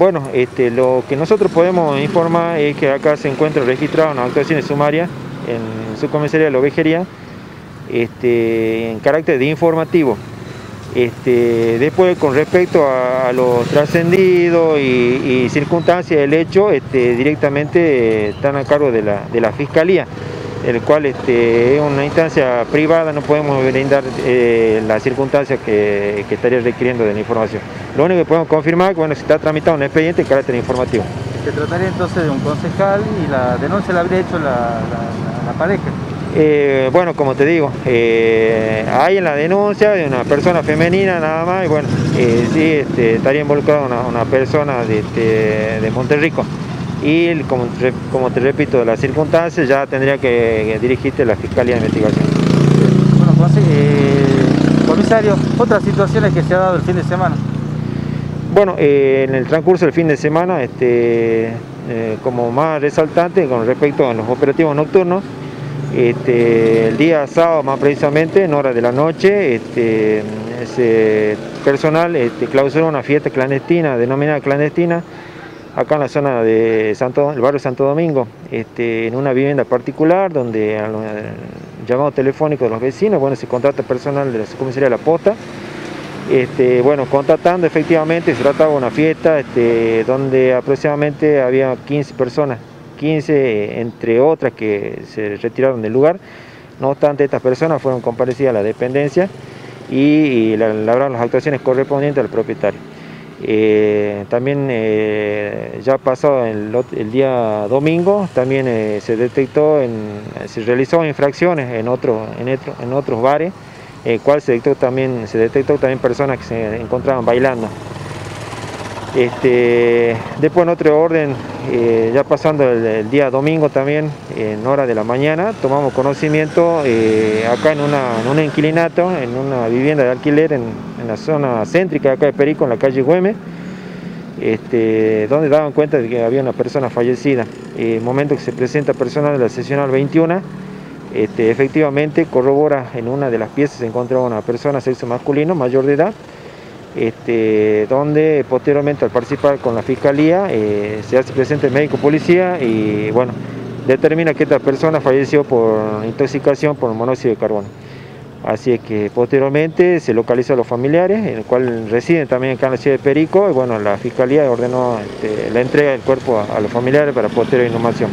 Bueno, este, lo que nosotros podemos informar es que acá se encuentra registrada una actuación sumaria en su comisaría de la ovejería este, en carácter de informativo. Este, después, con respecto a, lo trascendido y, circunstancias del hecho, este, directamente están a cargo de la, Fiscalía, el cual este, es una instancia privada, no podemos brindar eh, las circunstancias que, estaría requiriendo de la información. Lo único que podemos confirmar es que bueno, se está tramitando un expediente de carácter informativo. Se trataría entonces de un concejal y la denuncia la habría hecho la pareja. Eh, bueno, como te digo, eh, hay en la denuncia de una persona femenina nada más, y bueno, sí este, estaría involucrada una, persona de, este, de Monterrico. Y como, como, te repito, las circunstancias ya tendría que dirigirte a la Fiscalía de Investigación. Bueno, pues, comisario, otras situaciones que se ha dado el fin de semana. Bueno, en el transcurso del fin de semana, este, como más resaltante con respecto a los operativos nocturnos, este, el día sábado más precisamente, en hora de la noche, este, ese personal este, clausuró una fiesta clandestina, denominada clandestina, acá en la zona de Santo, el barrio Santo Domingo, este, en una vivienda particular donde al llamado telefónico de los vecinos, bueno, se contrata personal de la comisaría de la posta, este, bueno, contratando efectivamente se trataba de una fiesta este, donde aproximadamente había 15 personas 15, entre otras que se retiraron del lugar. No obstante, estas personas fueron comparecidas a la dependencia y, labraron las actuaciones correspondientes al propietario. Eh, también eh, ya pasado el, día domingo, también eh, se detectó, se realizó infracciones en, otro, en, otros bares, cual se detectó, también, se detectó también personas que se encontraban bailando. Este, después en otro orden, eh, ya pasando el, día domingo también, en hora de la mañana, tomamos conocimiento eh, acá en, un inquilinato, en una vivienda de alquiler en, la zona céntrica acá de Perico, en la calle Güemes, este, donde daban cuenta de que había una persona fallecida. En el momento que se presenta personal de la sesional 21, este, efectivamente corrobora en una de las piezas se encontraba una persona sexo masculino mayor de edad este, donde posteriormente al participar con la fiscalía eh, se hace presente el médico policía y bueno, determina que esta persona falleció por intoxicación por monóxido de carbono. Así es que posteriormente se localiza a los familiares, en el cual residen también acá en la ciudad de Perico, y bueno, la fiscalía ordenó este, la entrega del cuerpo a, los familiares para posterior inhumación.